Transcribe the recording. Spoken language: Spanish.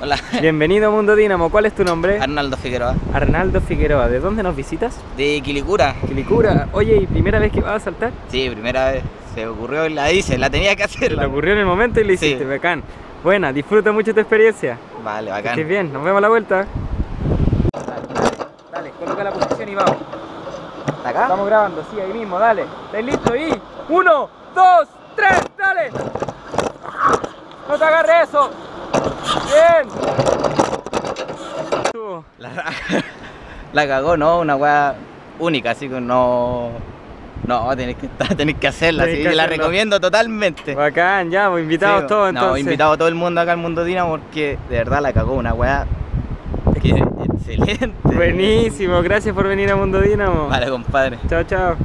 Hola, Bienvenido a Mundo Dínamo. ¿Cuál es tu nombre? Arnaldo Figueroa, Arnaldo Figueroa. ¿De dónde nos visitas? de Quilicura. Quilicura. Oye, ¿y primera vez que vas a saltar? Sí, primera vez se ocurrió y la hice, la tenía que hacer. Te ocurrió en el momento y Sí. hiciste, bacán. Buena, disfruta mucho tu experiencia. Vale, Que estés bacán. bien, nos vemos a la vuelta. Dale, coloca la posición y vamos. ¿Acá? Estamos grabando, sí, ahí mismo, dale. ¿Estás listo? Y uno, dos, tres, dale. No te agarres eso. Bien. La, cagó, ¿no? Una weá única, así que no. No, tenés que, tenés que hacerla, Tenés sí, que la hacerlo. recomiendo totalmente. Bacán, ya, pues invitados Sí, todos No, entonces. invitado a todo el mundo acá al Mundo Dina porque de verdad la cagó, una weá excelente. Buenísimo, gracias por venir a Mundo Dínamo. Vale, compadre. Chao, chao.